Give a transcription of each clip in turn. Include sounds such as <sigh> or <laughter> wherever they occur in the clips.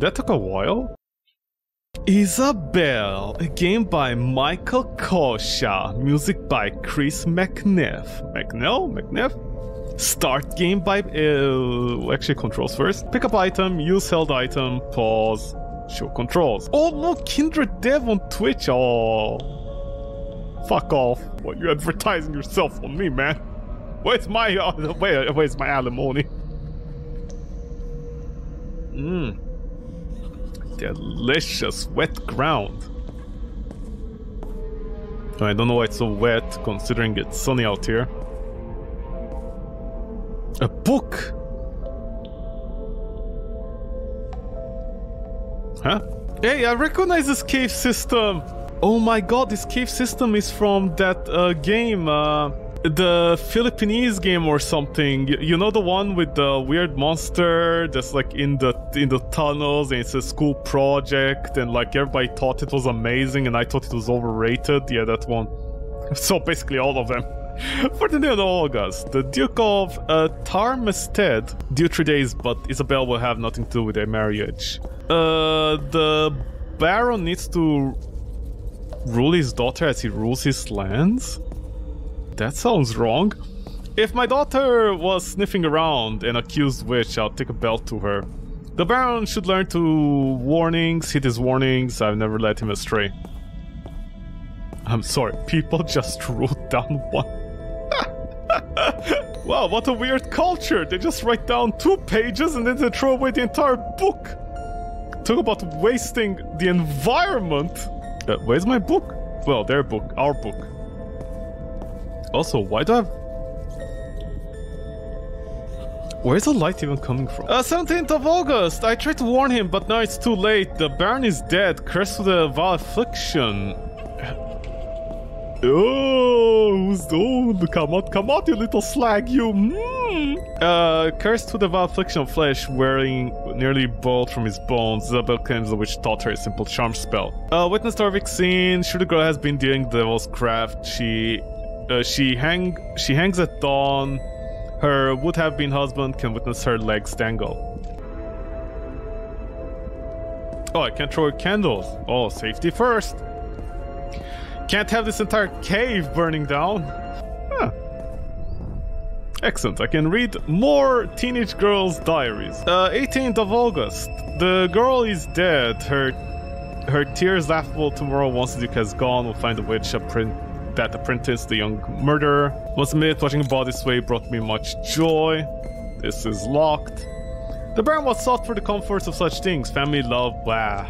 That took a while. Isabelle, a game by Michael Kosha, music by Chris McNiff. McNill? McNiff? Start game by... Uh, actually, controls first. Pick up item, use held item, pause, show controls. Oh, no, Kindred Dev on Twitch. Oh. Fuck off. What, you advertising yourself on me, man? Where's my... Uh, <laughs> where, where's my alimony? Mmm. Delicious wet ground. I don't know why it's so wet, considering it's sunny out here. A book! Huh? Hey, I recognize this cave system! Oh my god, this cave system is from that uh, game, uh, the Philippines game or something. You know the one with the weird monster that's like in the in the tunnels and it's a school project and like everybody thought it was amazing and I thought it was overrated. Yeah, that one. <laughs> So basically all of them. <laughs> For the new August, the Duke of uh, Tarmestead, due three days, but Isabelle will have nothing to do with their marriage. Uh, the Baron needs to rule his daughter as he rules his lands? That sounds wrong. If my daughter was sniffing around and accused witch, I'll take a belt to her. The Baron should learn to warnings, hit his warnings, I've never led him astray. I'm sorry, people <laughs> just wrote down one. <laughs> wow, what a weird culture! They just write down two pages and then they throw away the entire book! Talk about wasting the environment! Uh, where's my book? Well, their book, our book. Also, why do I. Where's the light even coming from? Uh, 17th of August! I tried to warn him, but now it's too late. The Baron is dead, cursed with a vile affliction. <laughs> Oh, who's oh, come out, come out, you little slag, you. Mm. Uh, cursed with a vile affliction of flesh, wearing nearly boiled from his bones. Isabelle claims the witch taught her a simple charm spell. Uh, witness horrific scene. Sure, the girl has been doing the devil's craft. She, uh, she hang, she hangs at dawn. Her would-have-been husband can witness her legs dangle. Oh, I can't throw candles. Oh, safety first. Can't have this entire cave burning down. Huh. Excellent, I can read more teenage girl's diaries. Uh, 18th of August. The girl is dead. Her her tears laughable tomorrow once the Duke has gone. We'll find the witch print that apprentice, the young murderer. Once a minute, watching a body sway brought me much joy. This is locked. The Baron was sought for the comforts of such things. Family, love, blah.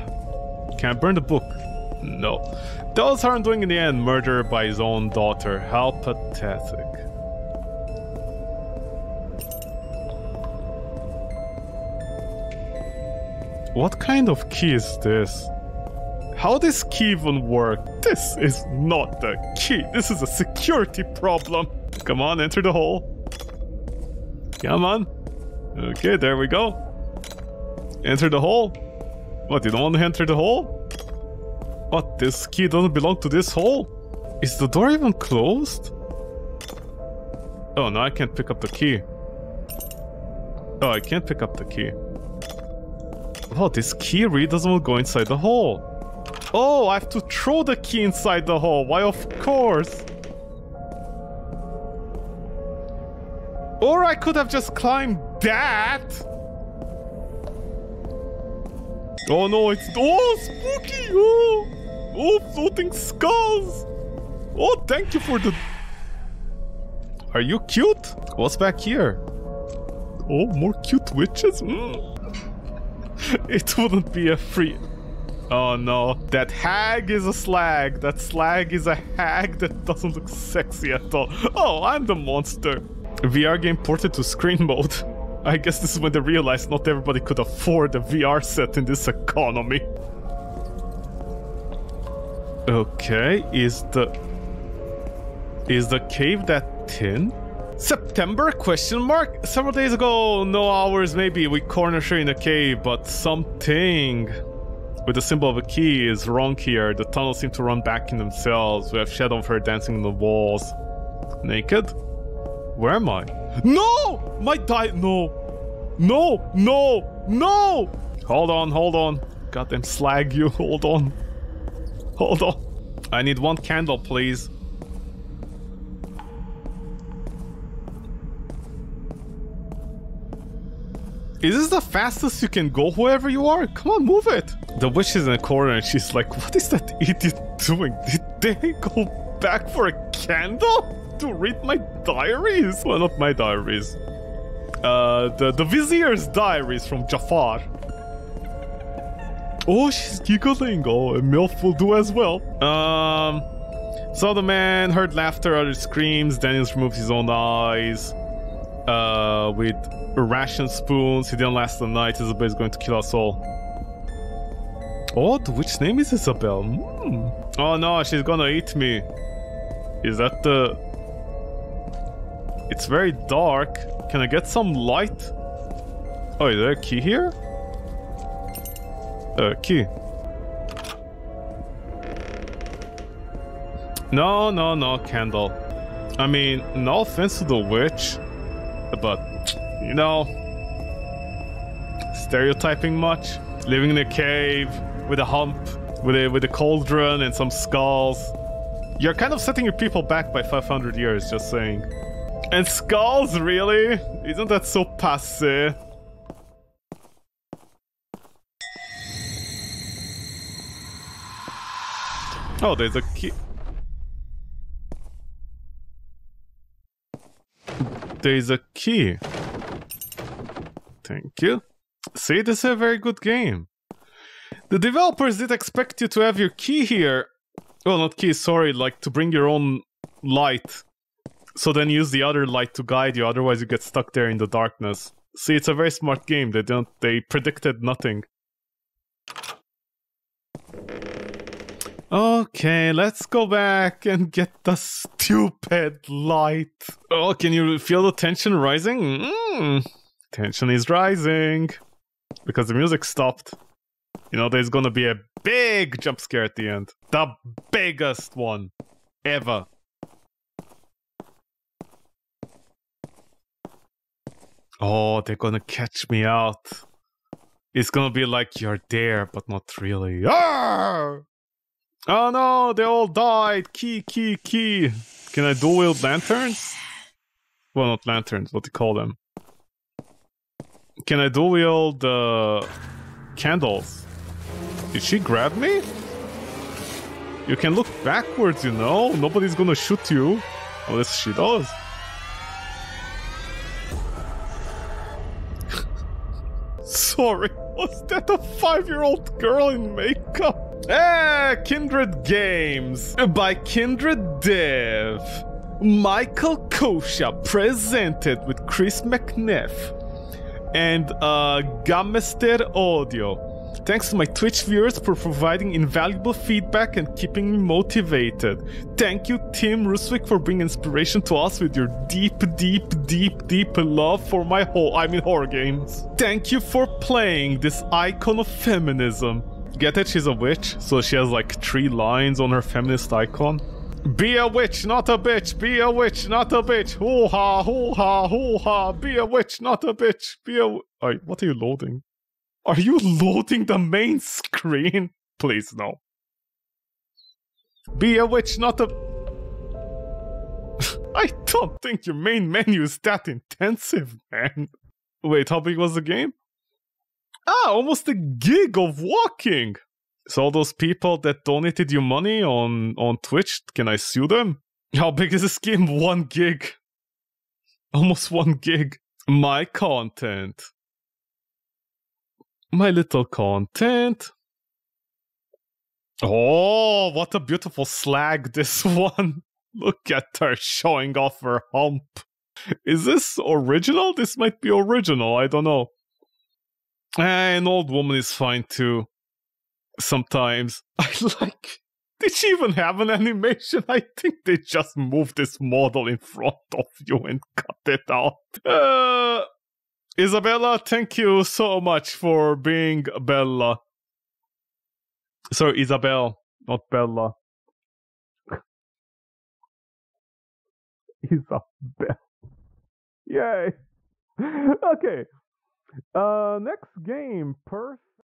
Can't burn the book. No. Those aren't doing in the end. Murder by his own daughter. How pathetic. What kind of key is this? How this key even work? This is not the key. This is a security problem. Come on, enter the hole. Come on. Okay, there we go. Enter the hole. What, you don't want to enter the hole? What, this key doesn't belong to this hole? Is the door even closed? Oh, no, I can't pick up the key. Oh, I can't pick up the key. Oh, this key really doesn't want to go inside the hole. Oh, I have to throw the key inside the hole. Why, of course. Or I could have just climbed that. Oh no, it's... Oh, spooky! Oh, oh floating skulls! Oh, thank you for the... Are you cute? What's back here? Oh, more cute witches? Mm. <laughs> it wouldn't be a free... Oh no, that hag is a slag. That slag is a hag that <laughs> doesn't look sexy at all. Oh, I'm the monster. VR game ported to screen mode. <laughs> I guess this is when they realized not everybody could afford a VR set in this economy. Okay, is the... Is the cave that thin? September? Question mark? Several days ago, no hours maybe, we corner share in a cave, but something with the symbol of a key is wrong here. The tunnels seem to run back in themselves. We have shadow of her dancing on the walls. Naked? Where am I? No! My di- No! No! No! No! Hold on, hold on. Goddamn slag you. <laughs> Hold on. Hold on. I need one candle, please. Is this the fastest you can go wherever you are? Come on, move it. The witch is in the corner and she's like, what is that idiot doing? Did they go back for a candle? To read my diaries? Well, not my diaries. Uh, the, the vizier's diaries from Jafar. Oh, she's giggling. Oh, a MILF will do as well. Um, so the man heard laughter, other screams. Daniels removed his own eyes. Uh, with ration spoons. He didn't last the night. Isabelle is going to kill us all. Oh, which name is Isabelle? Hmm. Oh no, she's gonna eat me. Is that the... It's very dark. Can I get some light? Oh, is there a key here? Uh, key. No, no, no, candle. I mean, no offense to the witch, but, you know, stereotyping much? Living in a cave with a hump, with a, with a cauldron and some skulls. You're kind of setting your people back by 500 years, just saying. And skulls, really? Isn't that so passe? Oh, there's a key. There's a key. Thank you. See, this is a very good game. The developers did expect you to have your key here. Well, not key, sorry, like to bring your own light. So then use the other light to guide you, otherwise you get stuck there in the darkness. See, it's a very smart game. They don't they predicted nothing. Okay, let's go back and get the stupid light. Oh, can you feel the tension rising? Mm, tension is rising. Because the music stopped. You know, there's gonna be a big jump scare at the end. The biggest one ever. Oh, they're gonna catch me out. It's gonna be like you're there, but not really. Arr! Oh no, they all died. Key, key, key. Can I dual wield lanterns? Well, not lanterns, what do you call them? Can I dual wield uh, candles? Did she grab me? You can look backwards, you know? Nobody's gonna shoot you. Unless she does. <laughs> Sorry, was that a five-year-old girl in makeup? Ah, Kindred Games by Kindred Dev. Michael Kosha presented with Chris McNiff and uh, Gamester Audio. Thanks to my Twitch viewers for providing invaluable feedback and keeping me motivated. Thank you, Tim Ruswick, for bringing inspiration to us with your deep, deep, deep, deep love for my whole, I mean, horror games. Thank you for playing this icon of feminism. Get it? She's a witch, so she has like three lines on her feminist icon. Be a witch, not a bitch. Be a witch, not a bitch. Hoo ha, hoo ha, hoo ha. Be a witch, not a bitch. Be a. Right, what are you loading? Are you loading the main screen? <laughs> Please, no. Be a witch, not a... <laughs> I don't think your main menu is that intensive, man. Wait, how big was the game? Ah, almost a gig of walking. So all those people that donated you money on, on Twitch, can I sue them? How big is this game? <laughs> One gig. Almost one gig. My content my little content. Oh, what a beautiful slag this <laughs> one. Look at her showing off her hump. Is this original? This might be original, I don't know. An old woman is fine too. Sometimes. <laughs> I like... Did she even have an animation? I think they just moved this model in front of you and cut it out. Uh, Isabella, thank you so much for being Bella. Sorry, Isabelle, not Bella. <laughs> Isabelle. Yay. <laughs> okay. Uh next game, Perth